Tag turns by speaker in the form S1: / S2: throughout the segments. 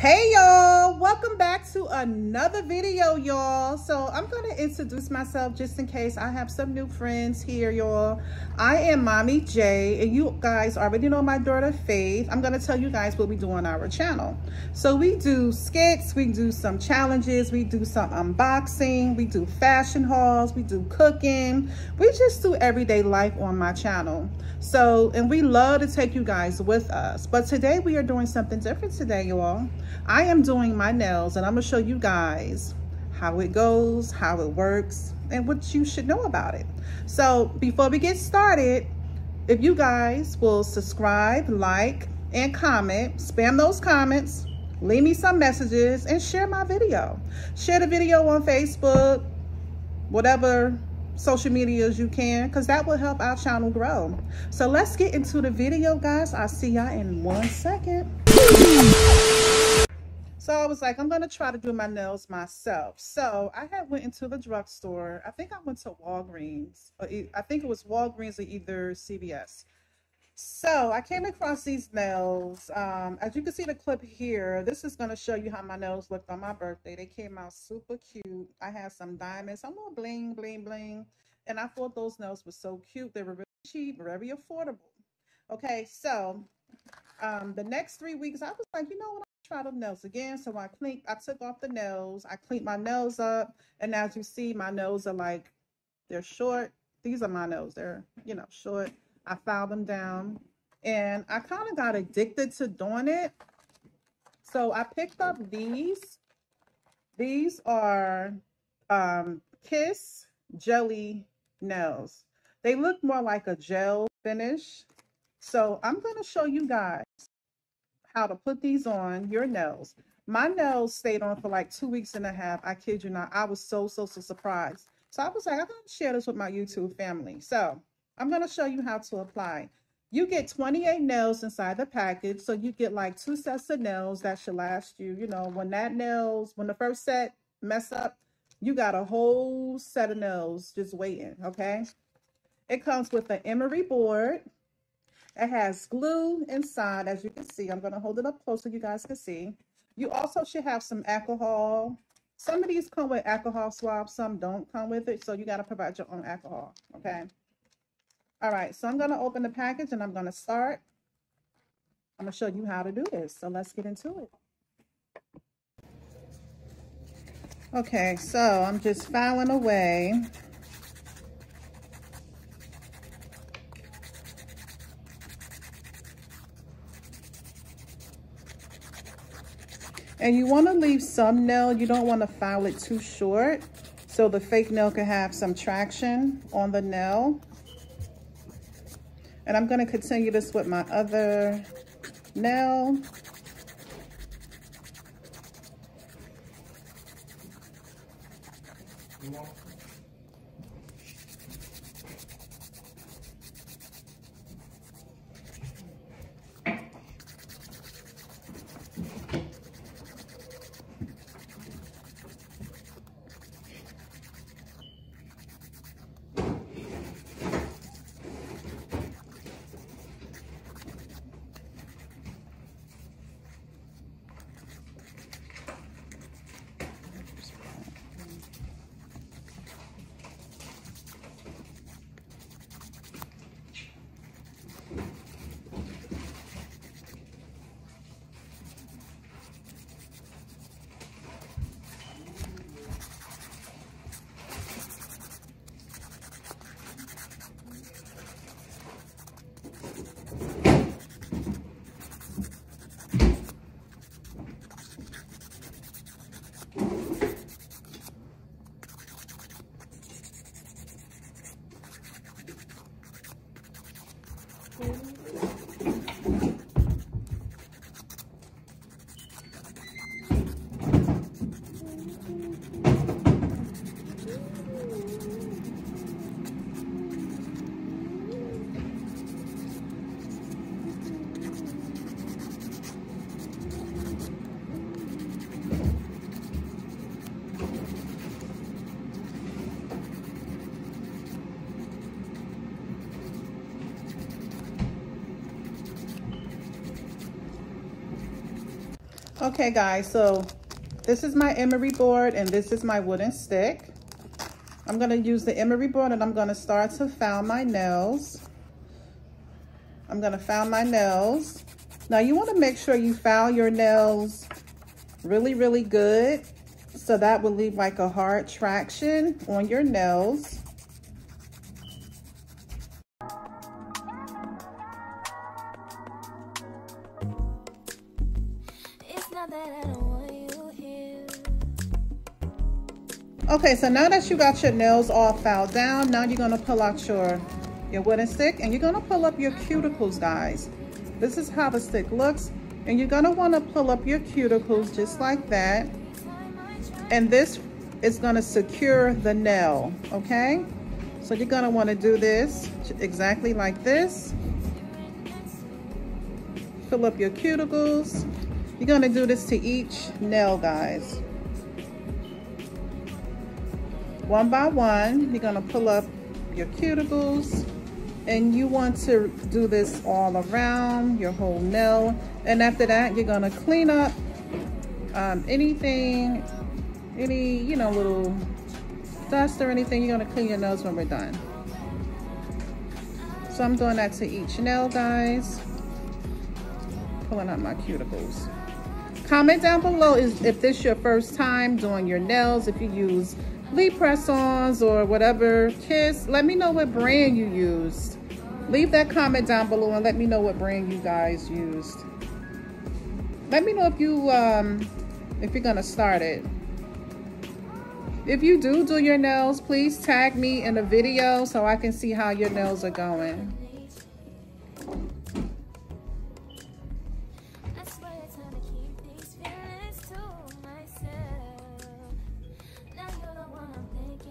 S1: hey y'all. Welcome back to another video y'all. So i'm going to introduce myself just in case i have some new friends here y'all. I am mommy j and you guys already know my daughter faith. I'm going to tell you guys what we do on our channel. So we do skits we do some challenges we do some unboxing we do fashion hauls we do cooking. We just do everyday life on my channel. So and we love to take you guys with us. But today we are doing something different today y'all I am doing my nails and I'm gonna show you guys how it goes, how it works, and what you should know about it. So before we get started, if you guys will subscribe, like, and comment, spam those comments, leave me some messages, and share my video. Share the video on Facebook, whatever social medias you can, because that will help our channel grow. So let's get into the video, guys. I'll see y'all in one second. So I was like, I'm going to try to do my nails myself. So I had went into the drugstore. I think I went to Walgreens. I think it was Walgreens or either CVS. So I came across these nails. Um, as you can see the clip here, this is going to show you how my nails looked on my birthday. They came out super cute. I had some diamonds, some little bling, bling, bling. And I thought those nails were so cute. They were really cheap, very affordable. Okay, so um, the next three weeks, I was like, you know what? Try the nails again. So I cleaned, I took off the nails, I cleaned my nails up. And as you see, my nails are like, they're short. These are my nails. They're, you know, short. I filed them down and I kind of got addicted to doing it. So I picked up these. These are um, Kiss Jelly Nails. They look more like a gel finish. So I'm going to show you guys how to put these on your nails. My nails stayed on for like two weeks and a half. I kid you not. I was so, so, so surprised. So I was like, I'm going to share this with my YouTube family. So I'm going to show you how to apply. You get 28 nails inside the package. So you get like two sets of nails that should last you. You know, when that nails, when the first set mess up, you got a whole set of nails just waiting, okay? It comes with an emery board. It has glue inside, as you can see. I'm going to hold it up close so you guys can see. You also should have some alcohol. Some of these come with alcohol swabs. Some don't come with it. So you got to provide your own alcohol. Okay. All right. So I'm going to open the package and I'm going to start. I'm going to show you how to do this. So let's get into it. Okay. So I'm just filing away. And you want to leave some nail. You don't want to file it too short. So the fake nail can have some traction on the nail. And I'm going to continue this with my other nail. Okay guys, so this is my emery board and this is my wooden stick. I'm gonna use the emery board and I'm gonna start to file my nails. I'm gonna file my nails. Now you wanna make sure you file your nails really, really good. So that will leave like a hard traction on your nails. Okay, so now that you got your nails all filed down, now you're gonna pull out your, your wooden stick and you're gonna pull up your cuticles, guys. This is how the stick looks. And you're gonna wanna pull up your cuticles just like that. And this is gonna secure the nail, okay? So you're gonna wanna do this exactly like this. Fill up your cuticles. You're gonna do this to each nail, guys. one by one, you're gonna pull up your cuticles and you want to do this all around your whole nail. And after that, you're gonna clean up um, anything, any, you know, little dust or anything. You're gonna clean your nails when we're done. So I'm doing that to each nail, guys. Pulling up my cuticles. Comment down below is if this your first time doing your nails, if you use Lee press-ons or whatever, Kiss, let me know what brand you used. Leave that comment down below and let me know what brand you guys used. Let me know if you, um, if you're gonna start it. If you do do your nails, please tag me in a video so I can see how your nails are going.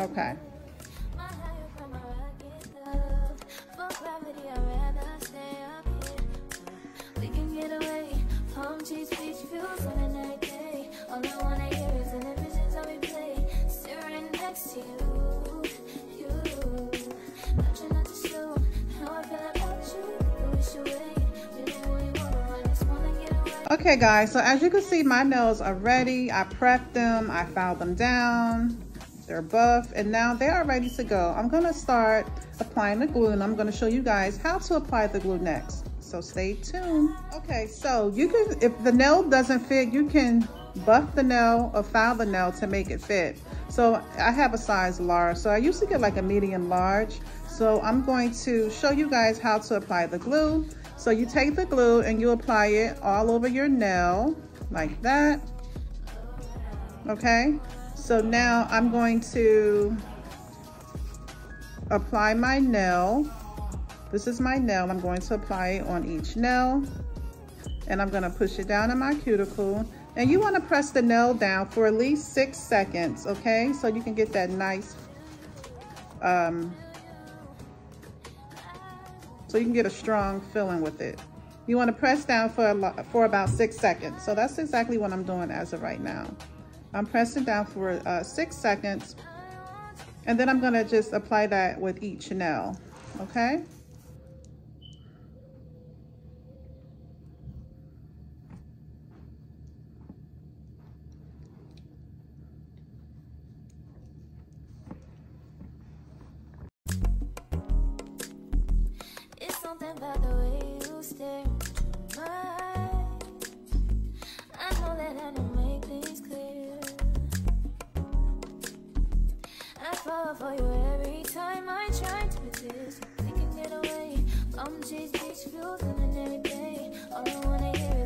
S1: Okay. Okay guys, so as you can see, my nails are ready. I prepped them, I filed them down. They're buff and now they are ready to go. I'm gonna start applying the glue and I'm gonna show you guys how to apply the glue next. So stay tuned. Okay, so you can, if the nail doesn't fit, you can buff the nail or file the nail to make it fit. So I have a size large. So I used to get like a medium large. So I'm going to show you guys how to apply the glue. So you take the glue and you apply it all over your nail like that. Okay. So now I'm going to apply my nail. This is my nail. I'm going to apply it on each nail. And I'm going to push it down in my cuticle. And you want to press the nail down for at least six seconds, okay? So you can get that nice, um, so you can get a strong feeling with it. You want to press down for, a, for about six seconds. So that's exactly what I'm doing as of right now. I'm pressing down for uh, six seconds. And then I'm gonna just apply that with each nail, okay? Fall for you every time I try to resist. We can get away. Chase these views and every day. All I wanna hear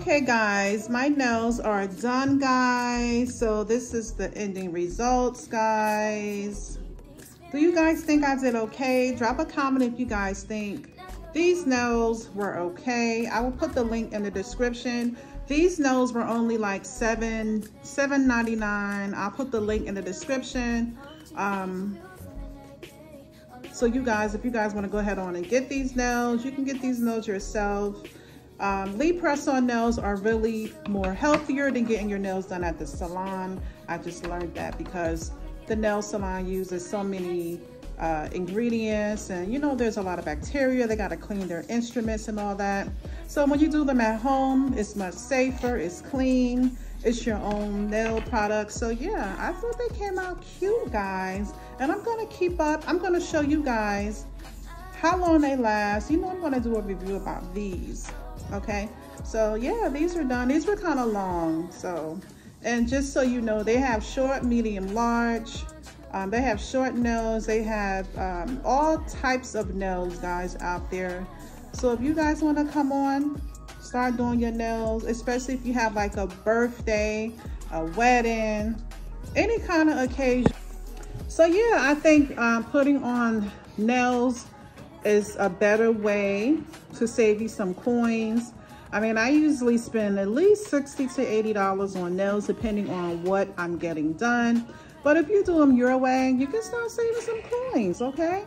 S1: Okay, guys, my nails are done, guys. So this is the ending results, guys. Do you guys think I did okay? Drop a comment if you guys think these nails were okay. I will put the link in the description. These nails were only like seven, seven ninety nine. I'll put the link in the description. Um, so you guys, if you guys want to go ahead on and get these nails, you can get these nails yourself. Um, Lee press-on nails are really more healthier than getting your nails done at the salon. I just learned that because the nail salon uses so many uh, ingredients and you know there's a lot of bacteria. They got to clean their instruments and all that. So when you do them at home it's much safer it's clean it's your own nail product. So yeah I thought they came out cute guys. And I'm gonna keep up. I'm gonna show you guys how long they last. You know I'm gonna do a review about these okay so yeah these are done these were kind of long so and just so you know they have short medium large um, they have short nails. They have um, all types of nails, guys, out there. So if you guys want to come on, start doing your nails, especially if you have like a birthday, a wedding, any kind of occasion. So yeah, I think um, putting on nails is a better way to save you some coins. I mean, I usually spend at least 60 to $80 on nails, depending on what I'm getting done. But if you do them your way, you can start saving some coins, okay?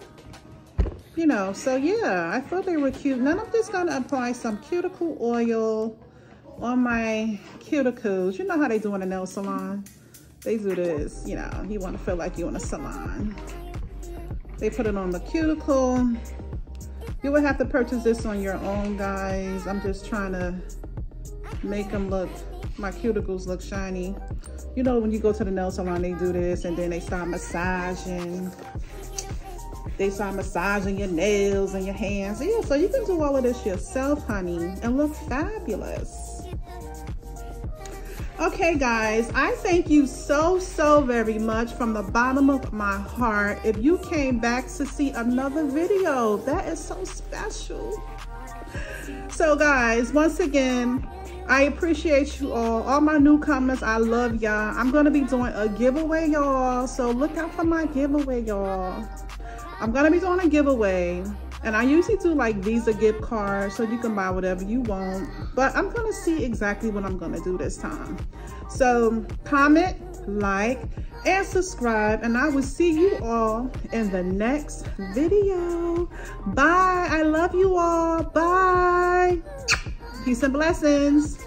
S1: You know, so yeah, I thought they were cute. Then I'm just gonna apply some cuticle oil on my cuticles. You know how they do in a nail salon? They do this, you know, you wanna feel like you're in a salon. They put it on the cuticle. You would have to purchase this on your own, guys. I'm just trying to make them look, my cuticles look shiny you know, when you go to the nail salon, they do this and then they start massaging. They start massaging your nails and your hands. Yeah, so you can do all of this yourself, honey, and look fabulous. Okay, guys, I thank you so, so very much from the bottom of my heart. If you came back to see another video, that is so special. So guys, once again, I appreciate you all. All my newcomers, I love y'all. I'm going to be doing a giveaway, y'all. So look out for my giveaway, y'all. I'm going to be doing a giveaway. And I usually do like Visa gift cards so you can buy whatever you want. But I'm to see exactly what I'm to do this time. So comment, like, and subscribe. And I will see you all in the next video. Bye. I love you all. Bye. Peace and blessings.